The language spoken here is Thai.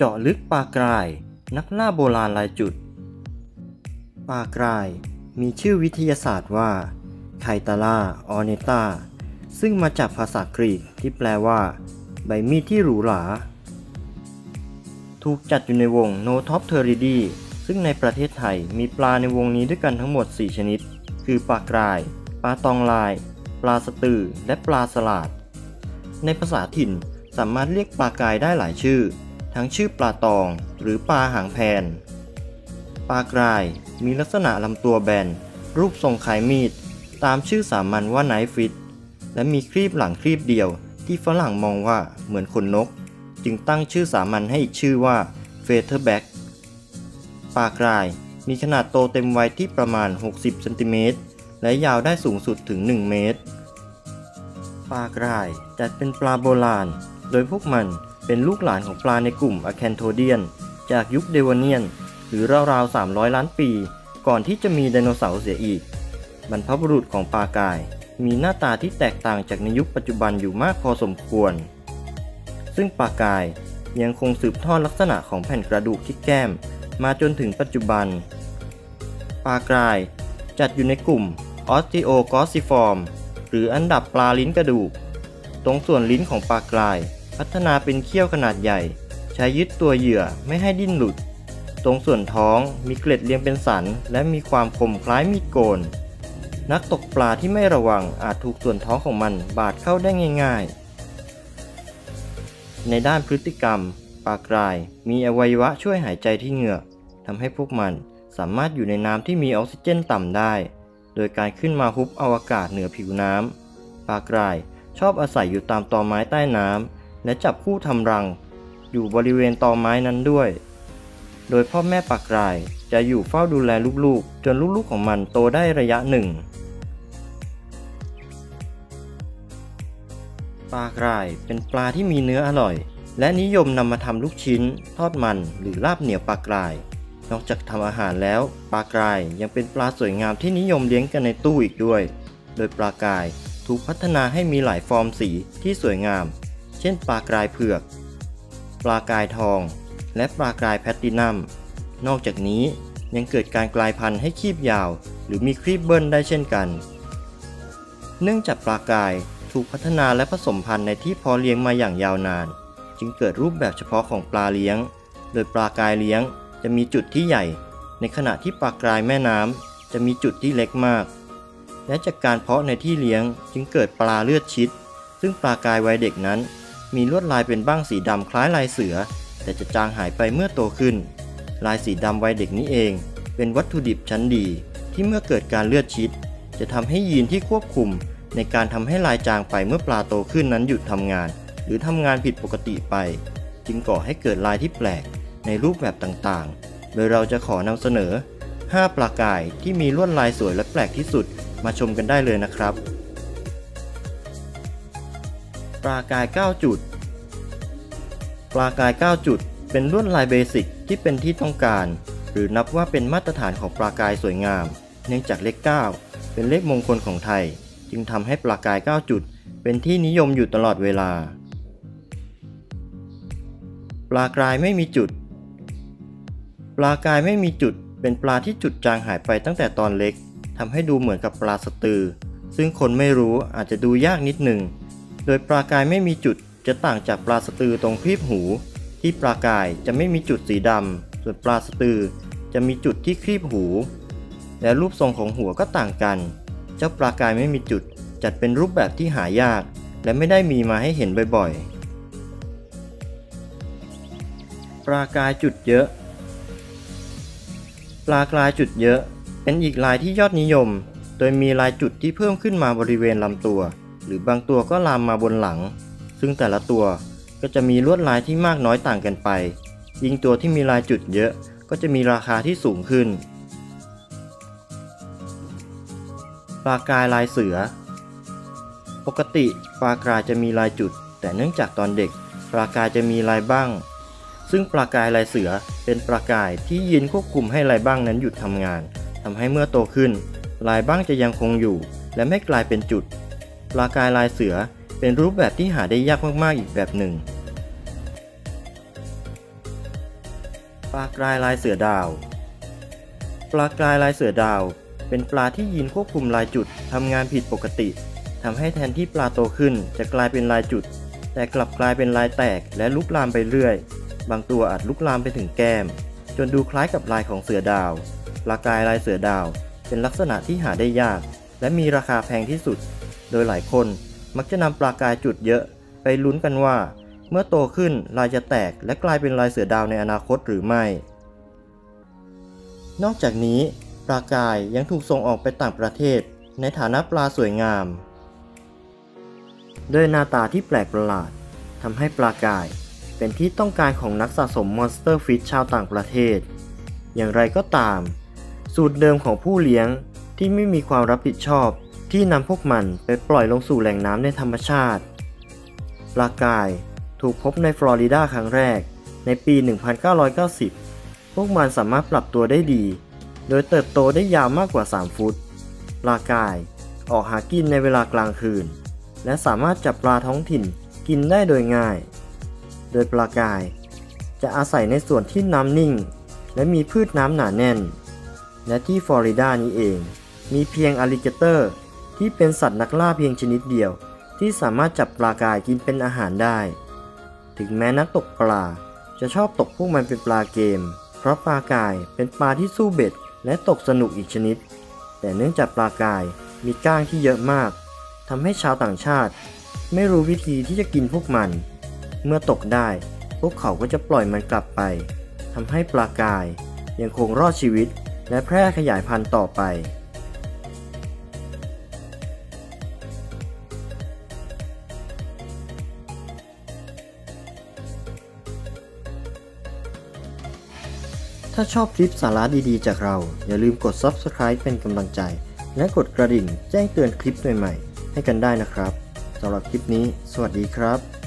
เจาะลึกปลากราย นักล่าโบราณลายจุด ปลากรายมีชื่อวิทยาศาสตร์ว่า Chitala ornata ซึ่งมาจากภาษากรีกที่แปลว่า ใบมีดที่หรูหรา ถูกจัดอยู่ในวงศ์ Notopteridae ซึ่งในประเทศไทยมีปลาในวงศ์นี้ด้วยกันทั้งหมด 4 ชนิด คือปลากราย ปลาตองลาย ปลาสตือ และปลาสลาด ในภาษาถิ่นสามารถเรียกปลากรายได้หลายชื่อ ทั้งชื่อปลาตอง หรือปลาหางแพน ปลากรายมีลักษณะลำตัวแบน รูปทรงคล้ายมีด ตามชื่อสามัญว่า knifefish และมีครีบหลังครีบเดียวที่ฝรั่งมองว่าเหมือนขนนก จึงตั้งชื่อสามัญให้อีกชื่อว่า featherback ปลากรายมีขนาดโตเต็มวัยที่ประมาณ 60 เซนติเมตร และยาวได้สูงสุดถึง 1 เมตร ปลากรายจัดเป็นปลาโบราณ โดยพวกมัน เป็นลูกหลานของปลาในกลุ่มอะแคนโทเดียน จากยุคเดวาเนียน หรือราวๆ 300 ล้านปี ก่อนที่จะมีไดโนเสาร์เสียอีก บรรพบุรุษของปลากาย มีหน้าตาที่แตกต่างจากในยุคปัจจุบันอยู่มากพอสมควร ซึ่งปลากายยังคงสืบทอดลักษณะของแผ่นกระดูกที่แก้ม มาจนถึงปัจจุบัน ปลากรายจัดอยู่ในกลุ่ม o s t e o g o s s i f o r m หรืออันดับปลาลิ้นกระดูก ตรงส่วนลิ้นของปลากราย พัฒนาเป็นเขี้ยวขนาดใหญ่ ใช้ยึดตัวเหยื่อไม่ให้ดิ้นหลุด ตรงส่วนท้องมีเกล็ดเรียงเป็นสัน และมีความคมคล้ายมีดโกน นักตกปลาที่ไม่ระวังอาจถูกส่วนท้องของมันบาดเข้าได้ง่ายๆ ในด้านพฤติกรรมปลากรายมีอวัยวะช่วยหายใจที่เหงือกทำให้พวกมันสามารถอยู่ในน้ำที่มีออกซิเจนต่ำได้ โดยการขึ้นมาฮุบอวกาศเหนือผิวน้ำปลากรายชอบอาศัยอยู่ตามตอไม้ใต้น้ำ และจับคู่ทำรัง อยู่บริเวณตอไม้นั้นด้วย โดยพ่อแม่ปลากรายจะอยู่เฝ้าดูแลลูกๆ จนลูกๆของมันโตได้ระยะหนึ่ง ปลากรายเป็นปลาที่มีเนื้ออร่อย และนิยมนำมาทำลูกชิ้น ทอดมันหรือลาบเหนียวปลากราย นอกจากทำอาหารแล้วปลากรายยังเป็นปลาสวยงามที่นิยมเลี้ยงกันในตู้อีกด้วย โดยปลากรายถูกพัฒนาให้มีหลายฟอร์มสีที่สวยงาม เช่นปลากรายเผือก ปลากรายทอง และปลากรายแพลตตินัม นอกจากนี้ยังเกิดการกลายพันธุ์ให้คีบยาว หรือมีครีบเบิ้ลได้เช่นกัน เนื่องจากปลากรายถูกพัฒนาและผสมพันธุ์ในที่พาะเลี้ยงมาอย่างยาวนาน จึงเกิดรูปแบบเฉพาะของปลาเลี้ยง โดยปลากรายเลี้ยงจะมีจุดที่ใหญ่ ในขณะที่ปลากรายแม่น้ำจะมีจุดที่เล็กมาก และจากการเพาะในที่เลี้ยงจึงเกิดปลาเลือดชิด ซึ่งปลากรายวัยเด็กนั้น มีลวดลายเป็นบ้างสีดำคล้ายลายเสือ แต่จะจางหายไปเมื่อโตขึ้น ลายสีดำวัยเด็กนี้เอง เป็นวัตถุดิบชั้นดี ที่เมื่อเกิดการเลือดชิด จะทำให้ยีนที่ควบคุม ในการทำให้ลายจางไปเมื่อปลาโตขึ้นนั้นหยุดทำงาน หรือทำงานผิดปกติไป จึงก่อให้เกิดลายที่แปลก ในรูปแบบต่างๆ โดยเราจะขอนำเสนอ 5 ปลากายที่มีลวดลายสวยและแปลกที่สุด มาชมกันได้เลยนะครับ ปลากาย 9 จุด ปลากาย 9 จุด เป็นลวดลายเบสิกที่เป็นที่ต้องการ หรือนับว่าเป็นมาตรฐานของปลากายสวยงาม เนื่องจากเลข 9 เป็นเลขมงคลของไทย จึงทำให้ปลากาย 9 จุด เป็นที่นิยมอยู่ตลอดเวลา ปลากรายไม่มีจุด ปลากายไม่มีจุด เป็นปลาที่จุดจางหายไปตั้งแต่ตอนเล็กทำให้ดูเหมือนกับปลาสตือ ซึ่งคนไม่รู้อาจจะดูยากนิดหนึ่ง โดยปลากายไม่มีจุดจะต่างจากปลาสตือตรงครีบหู ที่ปลากายจะไม่มีจุดสีดำ ส่วนปลาสตือจะมีจุดที่ครีบหู และรูปทรงของหัวก็ต่างกัน เจ้าปลากายไม่มีจุดจัดเป็นรูปแบบที่หายาก และไม่ได้มีมาให้เห็นบ่อยๆ ปลากายจุดเยอะ ปลากายจุดเยอะ เป็นอีกลายที่ยอดนิยม โดยมีลายจุดที่เพิ่มขึ้นมาบริเวณลำตัว หรือบางตัวก็ลามมาบนหลัง ซึ่งแต่ละตัวก็จะมีลวดลายที่มากน้อยต่างกันไป ยิ่งตัวที่มีลายจุดเยอะก็จะมีราคาที่สูงขึ้น ปลากายลายเสือ ปกติปลากรายจะมีลายจุด แต่เนื่องจากตอนเด็ก ปลากายจะมีลายบ้าง ซึ่งปลากายลายเสือเป็นปลากายที่ยีนควบคุมให้ลายบ้างนั้นหยุดทำงานทำให้เมื่อโตขึ้น ลายบ้างจะยังคงอยู่ และไม่กลายเป็นจุด ปลากายลายเสือเป็นรูปแบบที่หาได้ยากมากๆอีกแบบหนึ่ง ปลากรายลายเสือดาว ปลากรายลายเสือดาว เป็นปลาที่ยีนควบคุมลายจุดทำงานผิดปกติทำให้แทนที่ปลาโตขึ้นจะกลายเป็นลายจุด แต่กลับกลายเป็นลายแตกและลุกลามไปเรื่อย บางตัวอาจลุกลามไปถึงแก้ม จนดูคล้ายกับลายของเสือดาว ปลากรายลายเสือดาว เป็นลักษณะที่หาได้ยาก และมีราคาแพงที่สุด โดยหลายคนมักจะนำปลากายจุดเยอะ ไปลุ้นกันว่า เมื่อโตขึ้นลายจะแตกและกลายเป็นลายเสือดาวในอนาคตหรือไม่ นอกจากนี้ ปลากายยังถูกส่งออกไปต่างประเทศ ในฐานะปลาสวยงามด้วยหน้าตาที่แปลกประหลาดทำให้ปลากราย เป็นที่ต้องการของนักสะสม monster fish ชาวต่างประเทศ อย่างไรก็ตาม สูตรเดิมของผู้เลี้ยงที่ไม่มีความรับผิดชอบ ที่นำพวกมันไปปล่อยลงสู่แหล่งน้ำในธรรมชาติ ปลากรายถูกพบในฟลอริดาครั้งแรก ในปี 1990 พวกมันสามารถปรับตัวได้ดี โดยเติบโตได้ยาวมากกว่า 3 ฟุต ปลากรายออกหากินในเวลากลางคืน และสามารถจับปลาท้องถิ่นกินได้โดยง่าย โดยปลากรายจะอาศัยในส่วนที่น้ำนิ่ง และมีพืชน้ำหนาแน่น และที่ฟลอริดานี้เอง มีเพียง alligator ที่เป็นสัตว์นักล่าเพียงชนิดเดียว ที่สามารถจับปลากรายกินเป็นอาหารได้ ถึงแม้นักตกปลาจะชอบตกพวกมันเป็นปลาเกม เพราะปลากายเป็นปลาที่สู้เบ็ด และตกสนุกอีกชนิด แต่เนื่องจากปลากายมีก้างที่เยอะมากทำให้ชาวต่างชาติ ไม่รู้วิธีที่จะกินพวกมัน เมื่อตกได้ พวกเขาก็จะปล่อยมันกลับไปทำให้ปลากายยังคงรอดชีวิต และแพร่ขยายพันธุ์ต่อไป ถ้าชอบคลิปสาระดีๆ จากเรา อย่าลืมกด Subscribe เป็นกำลังใจ และกดกระดิ่งแจ้งเตือนคลิปใหม่ๆ ให้กันได้นะครับสำหรับคลิปนี้ สวัสดีครับ